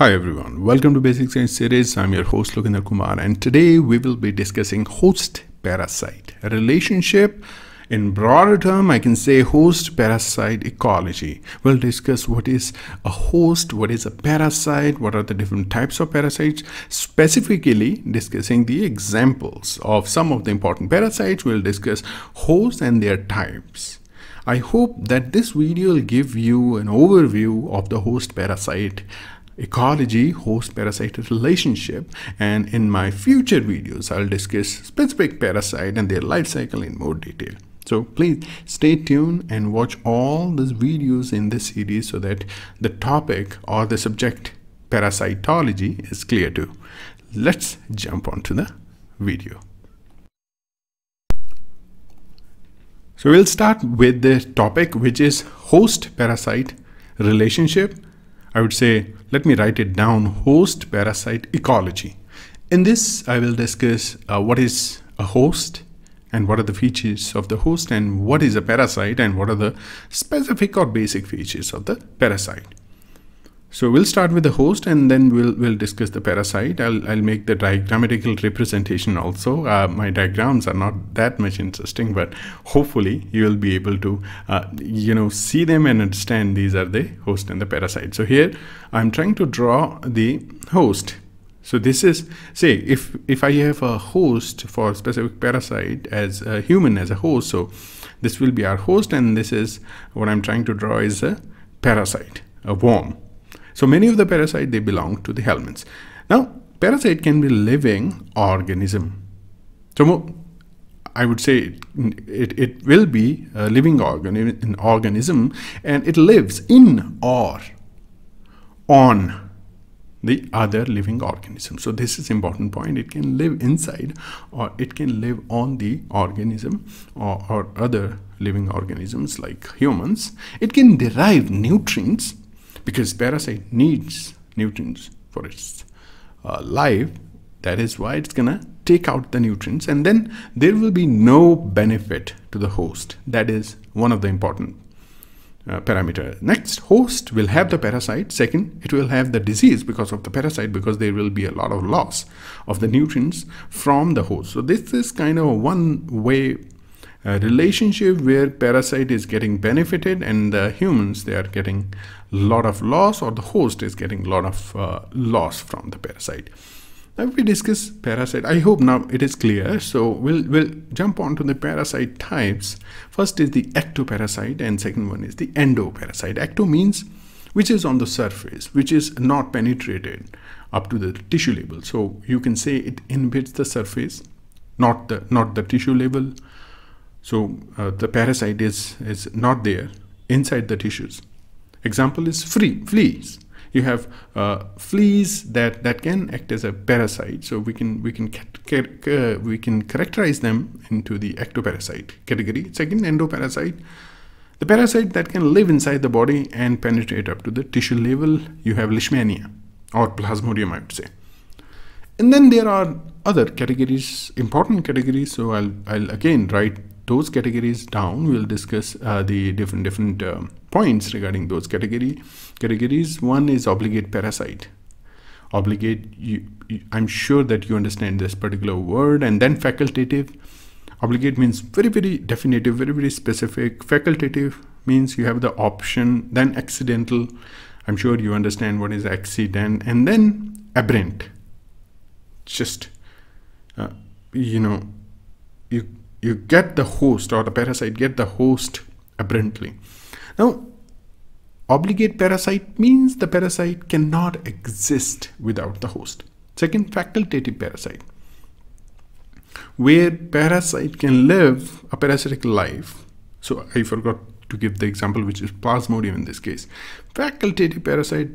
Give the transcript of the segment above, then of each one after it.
Hi everyone, welcome to Basic Science series. I'm your host Lokinder Kumar and today we will be discussing host parasite relationship. In broader term, I can say host parasite ecology. We'll discuss what is a host, what is a parasite, what are the different types of parasites, specifically discussing the examples of some of the important parasites. We'll discuss hosts and their types. I hope that this video will give you an overview of the host parasite ecology host parasite relationship and in my future videos I'll discuss specific parasite and their life cycle in more detail. So please stay tuned and watch all these videos in this series so that the topic or the subject parasitology is clear too. Let's jump onto the video. So we'll start with the topic which is host parasite relationship I would say, let me write it down, host parasite ecology. In this, I will discuss uh, what is a host and what are the features of the host and what is a parasite and what are the specific or basic features of the parasite. So we'll start with the host and then we'll we'll discuss the parasite. I'll, I'll make the diagrammatical representation also. Uh, my diagrams are not that much interesting, but hopefully you will be able to uh, you know see them and understand these are the host and the parasite. So here I'm trying to draw the host. So this is say if if I have a host for a specific parasite as a human as a host, so this will be our host and this is what I'm trying to draw is a parasite, a worm. So many of the parasite, they belong to the helminths. Now, parasite can be living organism. So I would say it, it will be a living organ, an organism and it lives in or on the other living organism. So this is important point. It can live inside or it can live on the organism or, or other living organisms like humans. It can derive nutrients because parasite needs nutrients for its uh, life. That is why it's gonna take out the nutrients. And then there will be no benefit to the host. That is one of the important uh, parameter. Next host will have the parasite. Second it will have the disease because of the parasite because there will be a lot of loss of the nutrients from the host. So this is kind of a one way a relationship where parasite is getting benefited and the humans they are getting lot of loss or the host is getting a lot of uh, loss from the parasite. Now if we discuss parasite. I hope now it is clear. So we'll we'll jump on to the parasite types. First is the ectoparasite and second one is the endoparasite. Ecto means which is on the surface which is not penetrated up to the tissue level. So you can say it inhibits the surface not the not the tissue level. So uh, the parasite is, is not there inside the tissues. Example is free fleas. You have uh, fleas that, that can act as a parasite. So we can we can we can characterize them into the ectoparasite category. Second, endoparasite. The parasite that can live inside the body and penetrate up to the tissue level. You have Leishmania or Plasmodium, I would say. And then there are other categories, important categories. So I'll, I'll again write those categories down we'll discuss uh, the different different uh, points regarding those category categories. One is obligate parasite. Obligate you, you, i'm sure that you understand this particular word and then facultative. Obligate means very very definitive very very specific. Facultative means you have the option then accidental. I'm sure you understand what is accident and then aberrant. Just uh, you know you you get the host or the parasite get the host aberrantly. Now, obligate parasite means the parasite cannot exist without the host. Second, facultative parasite, where parasite can live a parasitic life. So I forgot to give the example, which is Plasmodium in this case. Facultative parasite,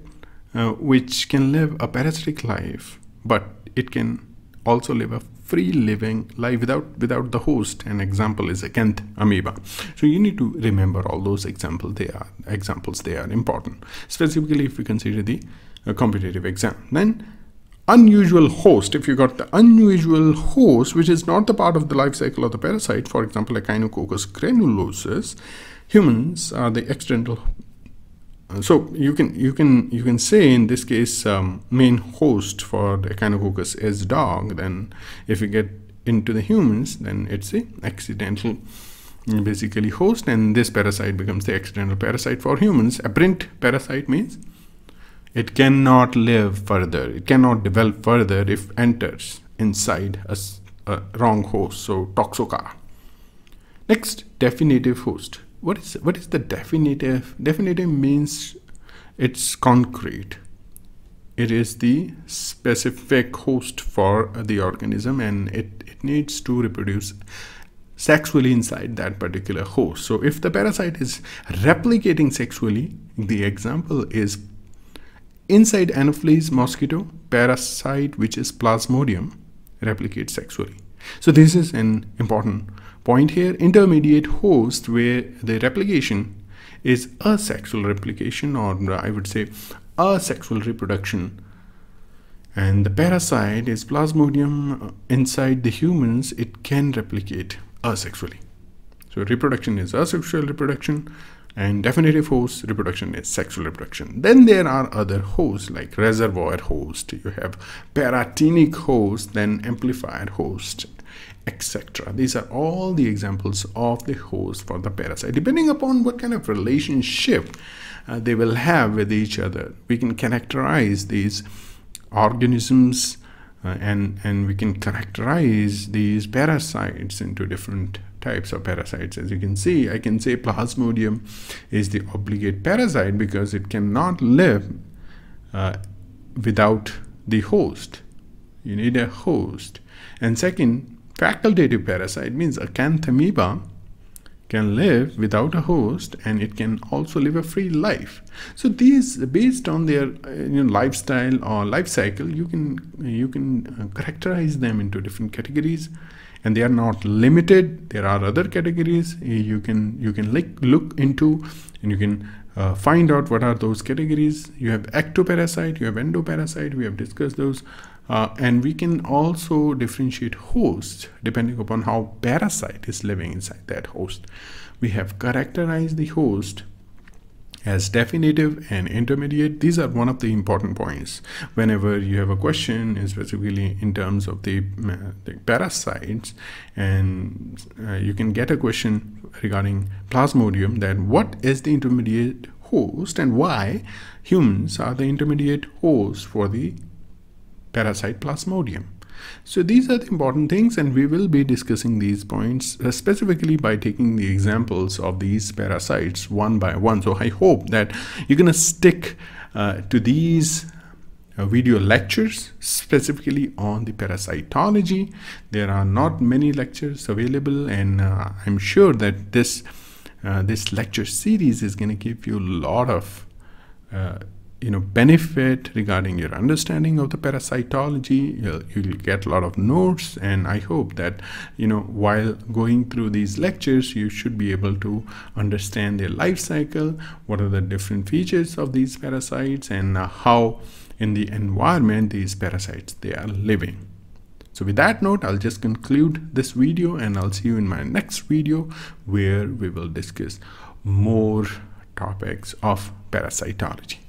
uh, which can live a parasitic life, but it can also live a free living life without without the host. An example is a acanth amoeba. So you need to remember all those examples they are examples they are important. Specifically if we consider the uh, competitive exam. Then unusual host. If you got the unusual host which is not the part of the life cycle of the parasite for example echinococcus granulosus humans are the accidental so you can you can you can say in this case um, main host for the echinococcus is dog then if you get into the humans then it's a accidental basically host and this parasite becomes the accidental parasite for humans. Aberrant parasite means it cannot live further it cannot develop further if enters inside a, a wrong host so toxocara. Next definitive host what is what is the definitive definitive means it's concrete. It is the specific host for the organism and it, it needs to reproduce sexually inside that particular host. So if the parasite is replicating sexually the example is inside anopheles mosquito parasite which is plasmodium replicates sexually. So this is an important point here intermediate host where the replication is asexual replication or uh, I would say asexual reproduction. And the parasite is plasmodium uh, inside the humans it can replicate asexually. So reproduction is asexual reproduction and definitive host reproduction is sexual reproduction. Then there are other hosts like reservoir host. You have paratenic host then amplifier host etc. These are all the examples of the host for the parasite. Depending upon what kind of relationship uh, they will have with each other, we can characterize these organisms uh, and, and we can characterize these parasites into different types of parasites. As you can see, I can say Plasmodium is the obligate parasite because it cannot live uh, without the host. You need a host. And second, Facultative parasite means acanthamoeba can live without a host and it can also live a free life. So these, based on their uh, you know, lifestyle or life cycle, you can you can uh, characterize them into different categories, and they are not limited. There are other categories you can you can like look into, and you can uh, find out what are those categories. You have ectoparasite, you have endoparasite. We have discussed those. Uh, and we can also differentiate hosts depending upon how parasite is living inside that host. We have characterized the host as definitive and intermediate. These are one of the important points whenever you have a question, specifically in terms of the, uh, the parasites, and uh, you can get a question regarding Plasmodium that what is the intermediate host and why humans are the intermediate host for the parasite plasmodium. So these are the important things and we will be discussing these points uh, specifically by taking the examples of these parasites one by one. So I hope that you're going to stick uh, to these uh, video lectures specifically on the parasitology. There are not many lectures available and uh, I'm sure that this this lecture series is going to give you a lot of you know benefit regarding your understanding of the parasitology you'll, you'll, get a lot of notes and i hope that you know while going through these lectures you should be able to understand their life cycle what are the different features of these parasites and uh, how in the environment these parasites they are living so with that note, I'll just conclude this video and I'll see you in my next video where we will discuss more topics of parasitology.